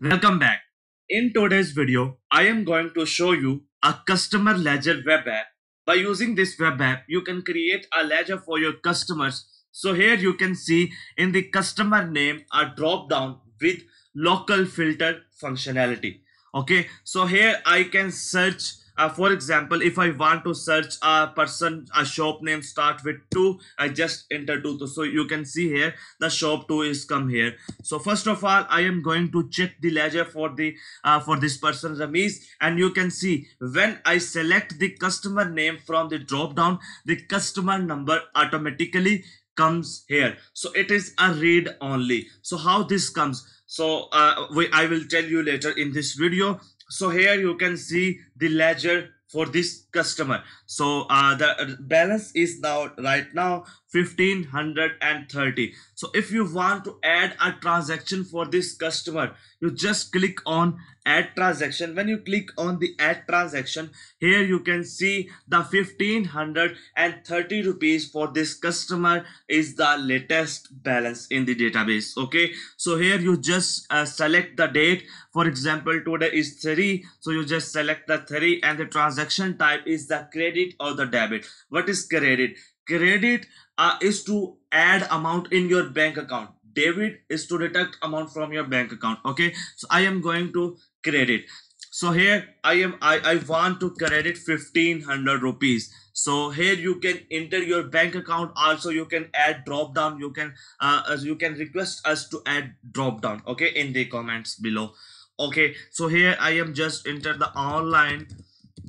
Welcome back. In today's video, I am going to show you a customer ledger web app. By using this web app, you can create a ledger for your customers. So here you can see in the customer name a drop down with local filter functionality. Okay, so here I can search uh, for example if i want to search a person a shop name start with 2 i just enter 2 so you can see here the shop 2 is come here. So first of all i am going to check the ledger for the uh, for this person Rameez and you can see when i select the customer name from the drop down the customer number automatically comes here. So it is a read only. So how this comes? So uh, we, i will tell you later in this video so here you can see the ledger for this customer. So uh, the balance is now right now 1530 so if you want to add a transaction for this customer you just click on add transaction. When you click on the add transaction here you can see the 1530 rupees for this customer is the latest balance in the database okay? So here you just uh, select the date. For example today is 3 so you just select the 3 and the transaction type is the credit or the debit. What is credit? Credit uh, is to add amount in your bank account. Debit is to deduct amount from your bank account okay? So i am going to credit. So here i am i i want to credit 1500 rupees. So here you can enter your bank account. Also you can add drop down. You can uh as you can request us to add drop down okay in the comments below okay? So here i am just enter the online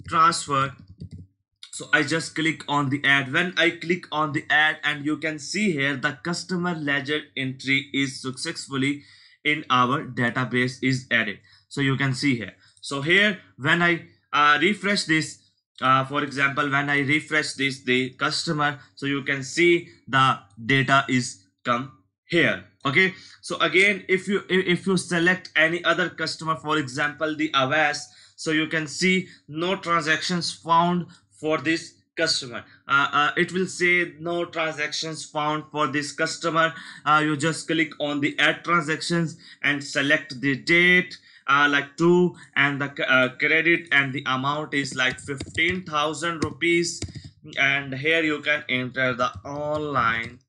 transfer so i just click on the add. When i click on the add and you can see here the customer ledger entry is successfully in our database is added. So you can see here. So here when i uh, refresh this uh, for example when i refresh this the customer so you can see the data is come here. Okay? So again if you if you select any other customer for example the avas so you can see no transactions found for this customer. Uh, uh, it will say no transactions found for this customer. Uh, you just click on the add transactions and select the date uh, like two and the uh, credit and the amount is like 15,000 rupees. And here you can enter the online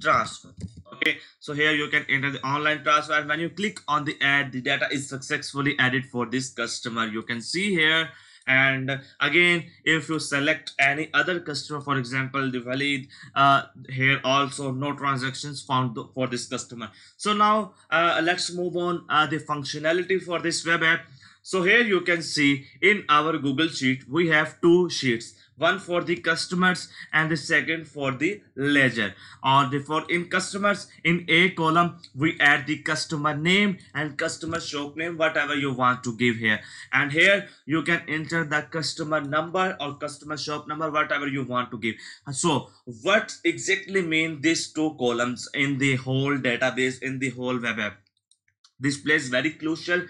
transfer. Okay so here you can enter the online transfer. And when you click on the add the data is successfully added for this customer. You can see here and again if you select any other customer for example the valid uh, here also no transactions found for this customer. So now uh, let's move on uh, the functionality for this web app so here you can see in our google sheet we have two sheets. One for the customers and the second for the ledger. Or the for in customers in a column we add the customer name and customer shop name whatever you want to give here. And here you can enter the customer number or customer shop number whatever you want to give. So what exactly mean these two columns in the whole database in the whole web app? This plays very crucial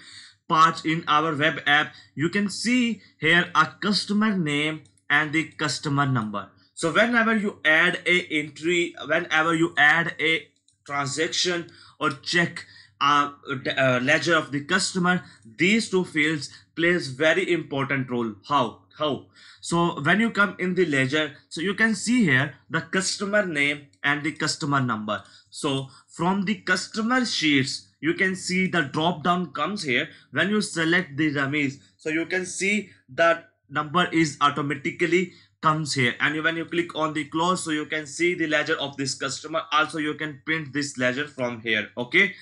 part in our web app. You can see here a customer name and the customer number. So whenever you add a entry whenever you add a transaction or check a ledger of the customer these two fields plays very important role. How? How? So when you come in the ledger so you can see here the customer name and the customer number. So from the customer sheets you can see the drop down comes here when you select the Rameez so you can see that number is automatically comes here. And when you click on the close so you can see the ledger of this customer. Also you can print this ledger from here okay?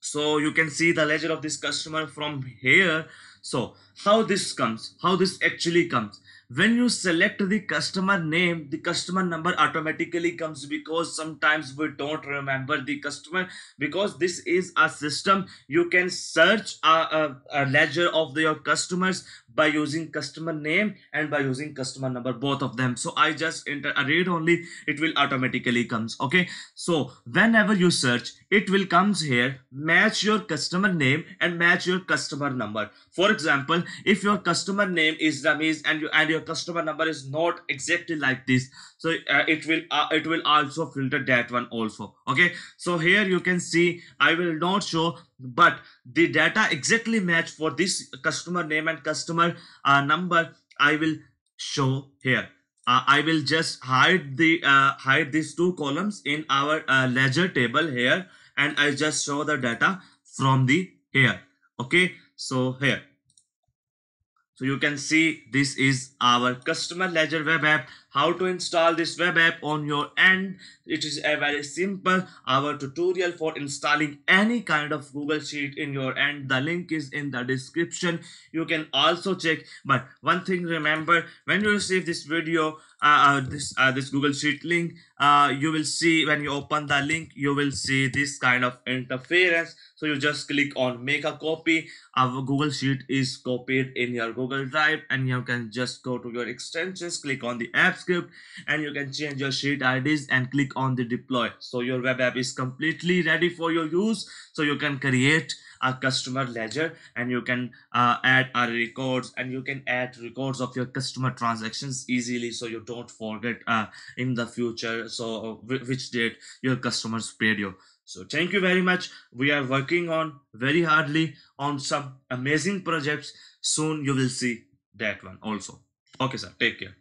So you can see the ledger of this customer from here. So how this comes? How this actually comes when you select the customer name the customer number automatically comes because sometimes we don't remember the customer. Because this is a system you can search a, a, a ledger of the, your customers by using customer name and by using customer number both of them. So i just enter a read only it will automatically comes okay? So whenever you search it will comes here match your customer name and match your customer number. For example if your customer name is Ramesh and you and your customer number is not exactly like this so uh, it will uh, it will also filter that one also. Okay? So here you can see i will not show but the data exactly match for this customer name and customer uh, number i will show here. Uh, I will just hide the uh, hide these two columns in our uh, ledger table here and I just show the data from the here. Okay? So here. So you can see this is our customer ledger web app how to install this web app on your end. It is a very simple. Our tutorial for installing any kind of google sheet in your end the link is in the description. You can also check but one thing remember when you receive this video uh, uh, this uh, this google sheet link uh, you will see when you open the link you will see this kind of interference. So you just click on make a copy. Our google sheet is copied in your google drive and you can just go to your extensions click on the app script and you can change your sheet ids and click on the deploy. So your web app is completely ready for your use. So you can create a customer ledger and you can uh, add our records and you can add records of your customer transactions easily so you don't forget uh, in the future. So uh, which date your customers paid you. So thank you very much. We are working on very hardly on some amazing projects. Soon you will see that one also. Okay sir. Take care